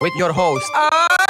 with your host. Ah!